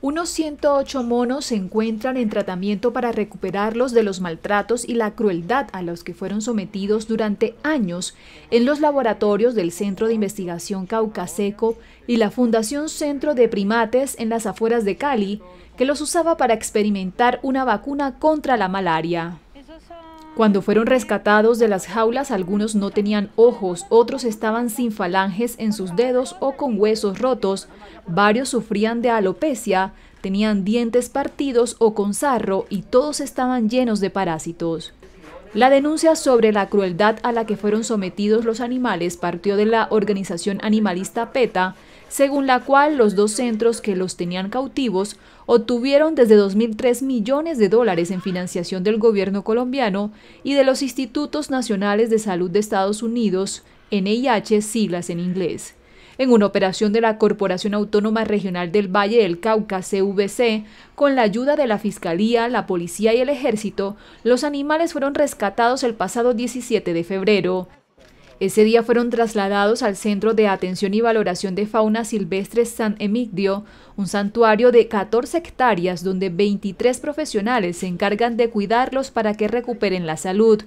Unos 108 monos se encuentran en tratamiento para recuperarlos de los maltratos y la crueldad a los que fueron sometidos durante años en los laboratorios del Centro de Investigación Caucaseco y la Fundación Centro de Primates en las afueras de Cali, que los usaba para experimentar una vacuna contra la malaria. Cuando fueron rescatados de las jaulas, algunos no tenían ojos, otros estaban sin falanges en sus dedos o con huesos rotos, varios sufrían de alopecia, tenían dientes partidos o con sarro y todos estaban llenos de parásitos. La denuncia sobre la crueldad a la que fueron sometidos los animales partió de la organización animalista PETA, según la cual los dos centros que los tenían cautivos obtuvieron desde 2003 millones de dólares en financiación del gobierno colombiano y de los Institutos Nacionales de Salud de Estados Unidos, NIH siglas en inglés. En una operación de la Corporación Autónoma Regional del Valle del Cauca, CVC, con la ayuda de la Fiscalía, la Policía y el Ejército, los animales fueron rescatados el pasado 17 de febrero. Ese día fueron trasladados al Centro de Atención y Valoración de Fauna Silvestre San Emigdio, un santuario de 14 hectáreas donde 23 profesionales se encargan de cuidarlos para que recuperen la salud.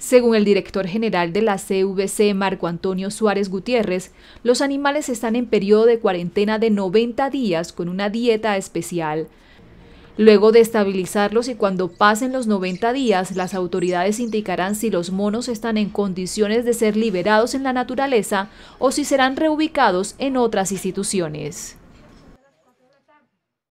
Según el director general de la CVC, Marco Antonio Suárez Gutiérrez, los animales están en periodo de cuarentena de 90 días con una dieta especial. Luego de estabilizarlos y cuando pasen los 90 días, las autoridades indicarán si los monos están en condiciones de ser liberados en la naturaleza o si serán reubicados en otras instituciones.